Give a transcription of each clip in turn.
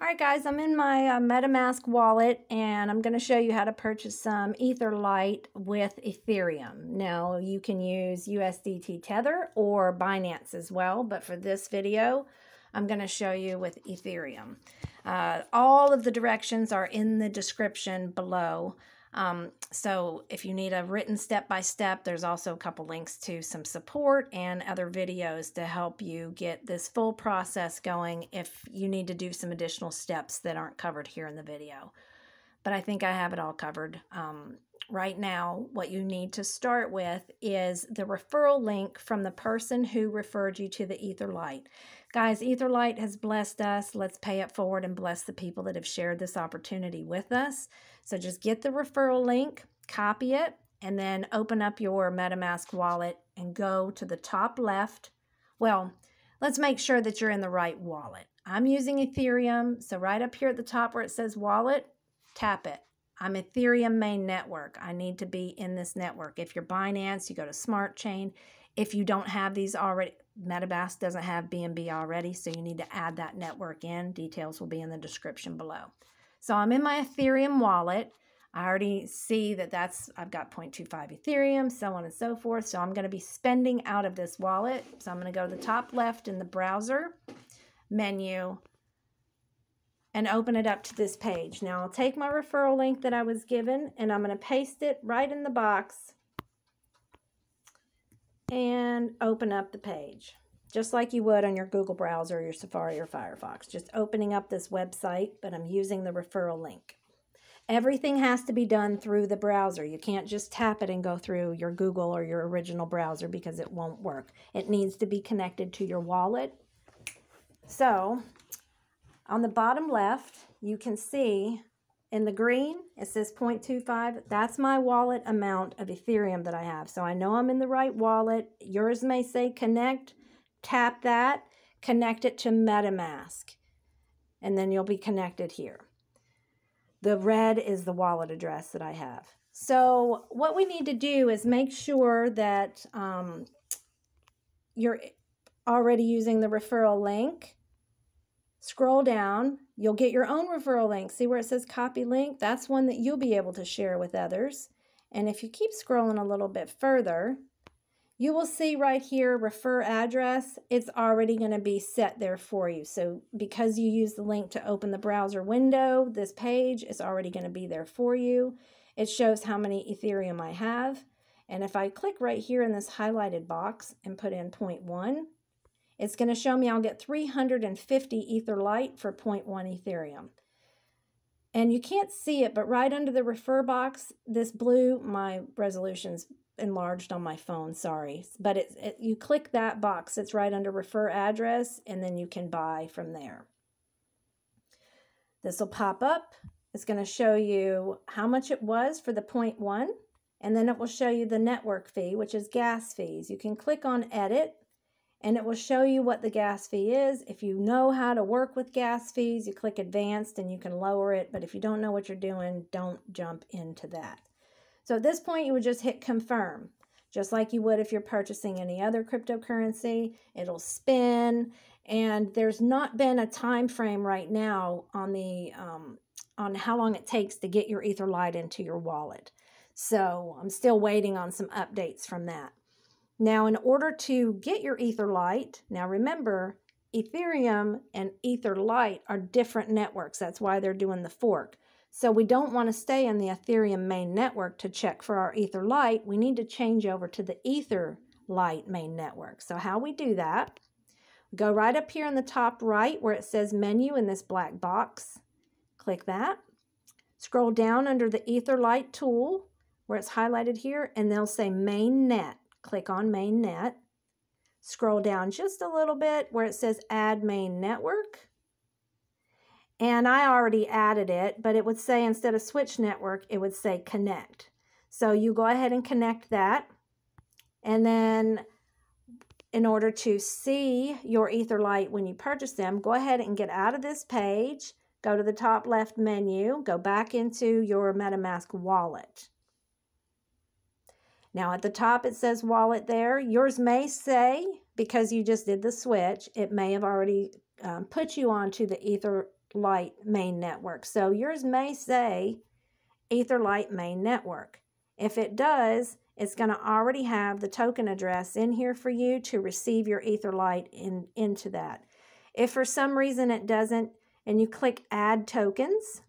All right, guys, I'm in my uh, MetaMask wallet and I'm going to show you how to purchase some Etherlite with Ethereum. Now, you can use USDT Tether or Binance as well, but for this video, I'm going to show you with Ethereum. Uh, all of the directions are in the description below. Um, so if you need a written step-by-step, -step, there's also a couple links to some support and other videos to help you get this full process going if you need to do some additional steps that aren't covered here in the video. But I think I have it all covered. Um, right now, what you need to start with is the referral link from the person who referred you to the Etherlite. Guys, Etherlite has blessed us. Let's pay it forward and bless the people that have shared this opportunity with us. So just get the referral link, copy it, and then open up your MetaMask wallet and go to the top left. Well, let's make sure that you're in the right wallet. I'm using Ethereum, so right up here at the top where it says wallet, tap it. I'm Ethereum main network. I need to be in this network. If you're Binance, you go to Smart Chain. If you don't have these already, MetaMask doesn't have BNB already, so you need to add that network in. Details will be in the description below. So I'm in my Ethereum wallet. I already see that that's, I've got 0.25 Ethereum, so on and so forth. So I'm going to be spending out of this wallet. So I'm going to go to the top left in the browser menu and open it up to this page. Now I'll take my referral link that I was given and I'm going to paste it right in the box and open up the page just like you would on your Google browser, your Safari, or Firefox. Just opening up this website, but I'm using the referral link. Everything has to be done through the browser. You can't just tap it and go through your Google or your original browser because it won't work. It needs to be connected to your wallet. So on the bottom left, you can see in the green, it says 0.25. That's my wallet amount of Ethereum that I have. So I know I'm in the right wallet. Yours may say connect tap that, connect it to MetaMask, and then you'll be connected here. The red is the wallet address that I have. So what we need to do is make sure that um, you're already using the referral link. Scroll down. You'll get your own referral link. See where it says copy link? That's one that you'll be able to share with others. And if you keep scrolling a little bit further, you will see right here, refer address, it's already going to be set there for you. So because you use the link to open the browser window, this page is already going to be there for you. It shows how many Ethereum I have. And if I click right here in this highlighted box and put in 0.1, it's going to show me I'll get 350 Etherlite for 0.1 Ethereum. And you can't see it, but right under the refer box, this blue, my resolution's enlarged on my phone, sorry. But it, it, you click that box, it's right under refer address, and then you can buy from there. This will pop up. It's going to show you how much it was for the point one, and then it will show you the network fee, which is gas fees. You can click on edit, and it will show you what the gas fee is. If you know how to work with gas fees, you click advanced and you can lower it. But if you don't know what you're doing, don't jump into that. So at this point, you would just hit confirm, just like you would if you're purchasing any other cryptocurrency. It'll spin, and there's not been a time frame right now on the um, on how long it takes to get your Etherlite into your wallet. So I'm still waiting on some updates from that. Now, in order to get your Etherlite, now remember, Ethereum and Etherlite are different networks. That's why they're doing the fork. So we don't want to stay in the Ethereum main network to check for our Etherlite. We need to change over to the Etherlite main network. So how we do that, go right up here in the top right where it says menu in this black box. Click that. Scroll down under the Etherlite tool where it's highlighted here and they'll say main net. Click on main net. Scroll down just a little bit where it says add main network and I already added it, but it would say instead of switch network, it would say connect. So you go ahead and connect that. And then in order to see your Etherlite when you purchase them, go ahead and get out of this page, go to the top left menu, go back into your MetaMask wallet. Now at the top it says wallet there. Yours may say, because you just did the switch, it may have already um, put you onto the Ether Etherlite main network. So yours may say Etherlite main network. If it does, it's going to already have the token address in here for you to receive your Etherlite in, into that. If for some reason it doesn't, and you click Add Tokens,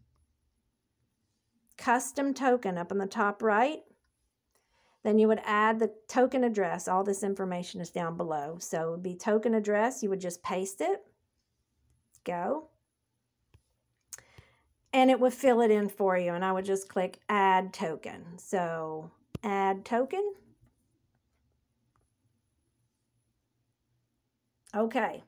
Custom Token up on the top right, then you would add the token address. All this information is down below. So it would be token address. You would just paste it. Go. And it would fill it in for you. And I would just click Add Token. So Add Token. Okay.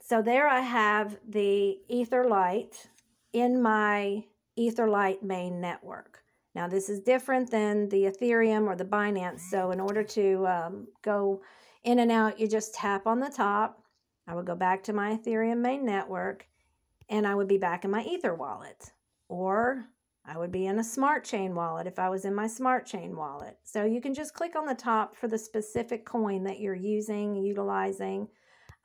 So there I have the Etherlite in my Etherlite main network. Now this is different than the Ethereum or the Binance. So in order to um, go in and out, you just tap on the top. I would go back to my Ethereum main network and I would be back in my Ether wallet. Or I would be in a smart chain wallet if I was in my smart chain wallet. So you can just click on the top for the specific coin that you're using, utilizing.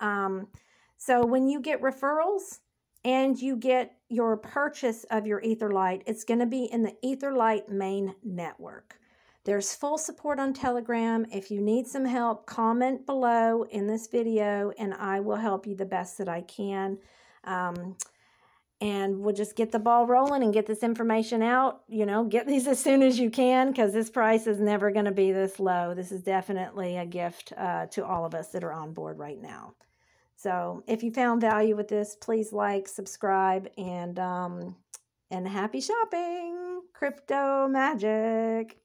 Um, so when you get referrals and you get your purchase of your Etherlite, it's going to be in the Etherlite main network. There's full support on Telegram. If you need some help, comment below in this video and I will help you the best that I can. Um, and we'll just get the ball rolling and get this information out. You know, get these as soon as you can because this price is never going to be this low. This is definitely a gift uh, to all of us that are on board right now. So if you found value with this, please like, subscribe, and um, and happy shopping, crypto magic.